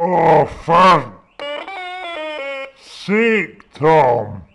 Oh, fuck. Sick, Tom.